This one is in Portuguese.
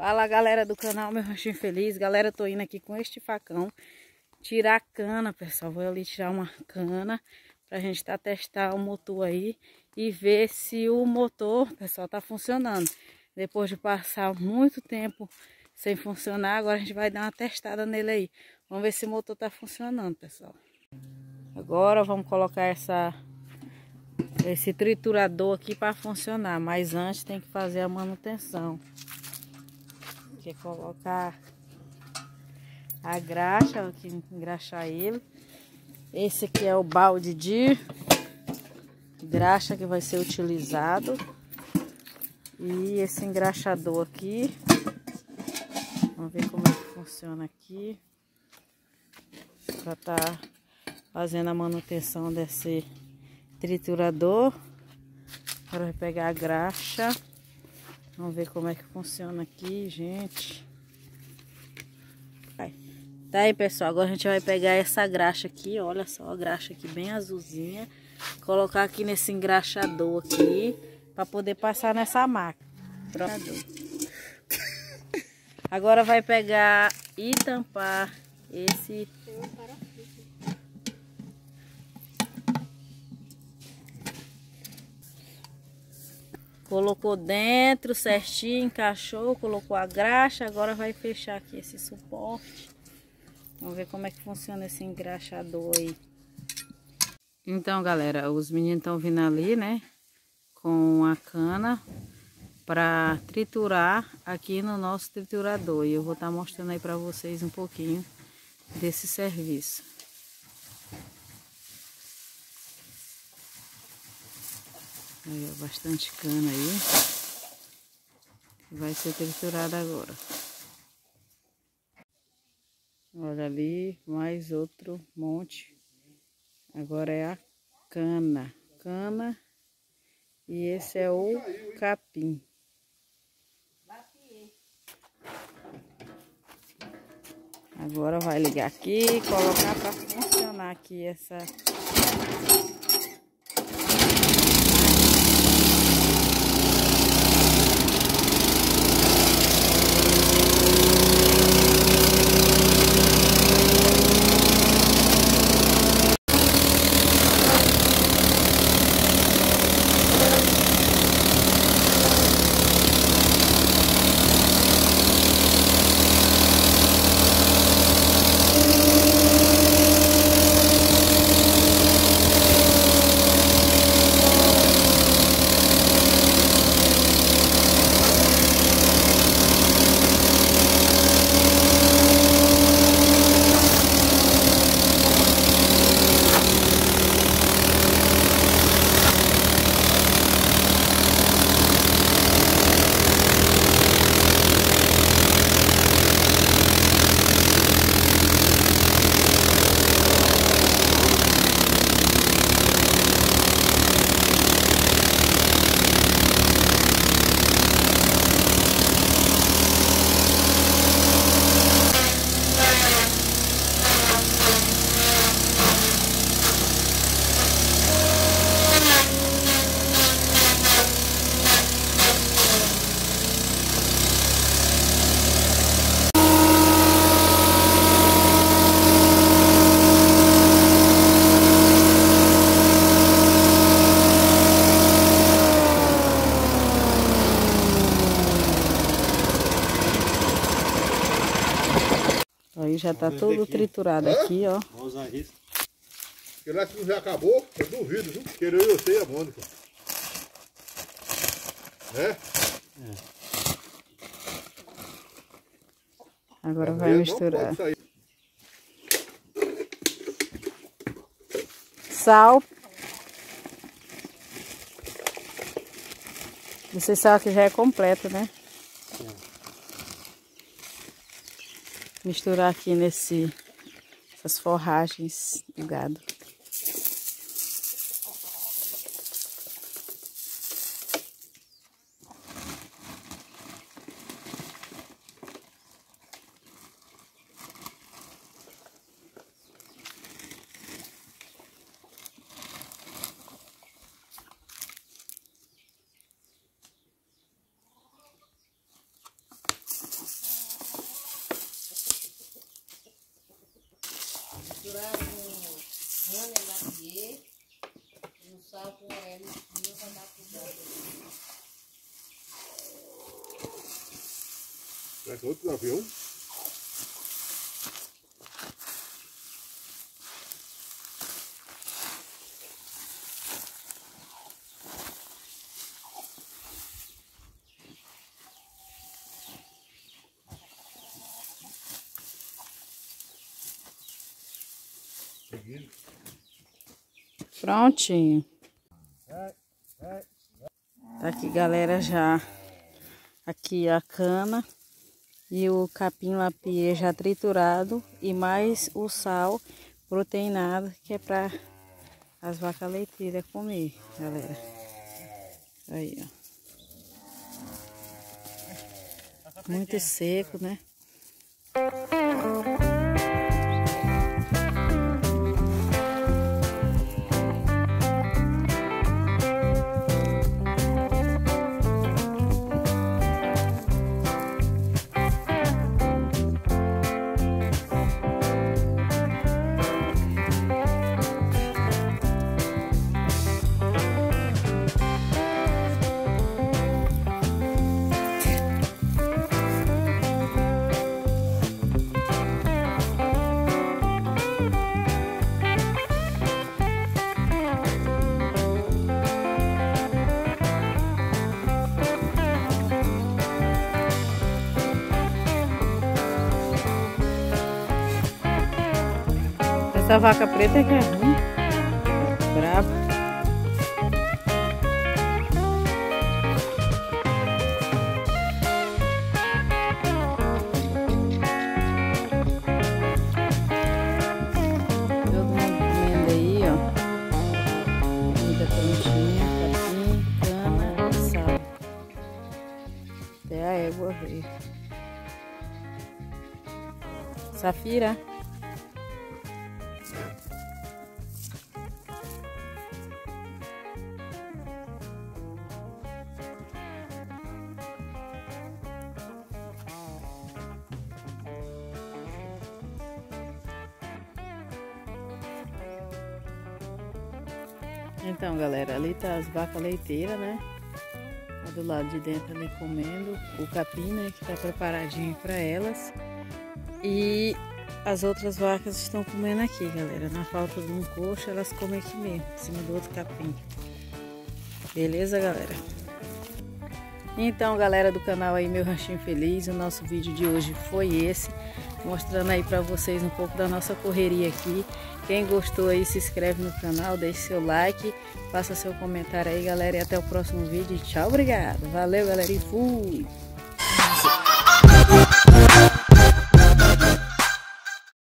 Fala galera do canal Meu Ranchinho Feliz. Galera, tô indo aqui com este facão tirar cana, pessoal. Vou ali tirar uma cana pra gente tá testar o motor aí e ver se o motor, pessoal, tá funcionando. Depois de passar muito tempo sem funcionar, agora a gente vai dar uma testada nele aí. Vamos ver se o motor tá funcionando, pessoal. Agora vamos colocar essa esse triturador aqui para funcionar, mas antes tem que fazer a manutenção que colocar a graxa, aqui engraxar ele. Esse aqui é o balde de graxa que vai ser utilizado. E esse engraxador aqui. Vamos ver como é que funciona aqui. Para estar tá fazendo a manutenção desse triturador. Vai pegar a graxa. Vamos ver como é que funciona aqui, gente. Vai. Tá aí, pessoal. Agora a gente vai pegar essa graxa aqui. Olha só a graxa aqui bem azulzinha. Colocar aqui nesse engraxador aqui. Para poder passar nessa máquina. Pronto. Agora vai pegar e tampar esse Colocou dentro certinho, encaixou, colocou a graxa. Agora vai fechar aqui esse suporte. Vamos ver como é que funciona esse engraxador aí. Então, galera, os meninos estão vindo ali, né? Com a cana para triturar aqui no nosso triturador. E eu vou estar tá mostrando aí para vocês um pouquinho desse serviço. Aí, ó, bastante cana aí. Vai ser triturada agora. Olha ali, mais outro monte. Agora é a cana. Cana. E esse é o capim. Agora vai ligar aqui colocar para funcionar aqui essa já tá tudo triturado é? aqui, ó. Vamos usar isso. Porque lá se já acabou, eu duvido, viu? Querer eu sei a Mônica. Né? É. Agora vai misturar. Sal. Esse sal aqui já é completo, né? Misturar aqui nesse essas forragens do gado. Misturado com Ana e Lapier, um sal com orelha em cima para dar gato. Será que é outro avião? Prontinho. Tá aqui, galera, já aqui a cana e o capim lapie já triturado e mais o sal proteinado que é para as vacas leiteiras comer, galera. Aí, ó. Muito seco, né? Essa vaca preta que é ruim. Todo mundo comendo aí, ó. Comida prontinha, capim, cana sal. Até a égua veio. Safira. Então, galera, ali tá as vacas leiteiras, né? Tá do lado de dentro ali comendo o capim, né? Que tá preparadinho para elas. E as outras vacas estão comendo aqui, galera. Na falta de um coxo, elas comem aqui mesmo, em cima do outro capim. Beleza, galera? Então, galera do canal aí, meu ranchinho feliz, o nosso vídeo de hoje foi esse, mostrando aí pra vocês um pouco da nossa correria aqui. Quem gostou aí, se inscreve no canal, deixe seu like, faça seu comentário aí, galera, e até o próximo vídeo. Tchau, obrigado. Valeu, galera, e fui!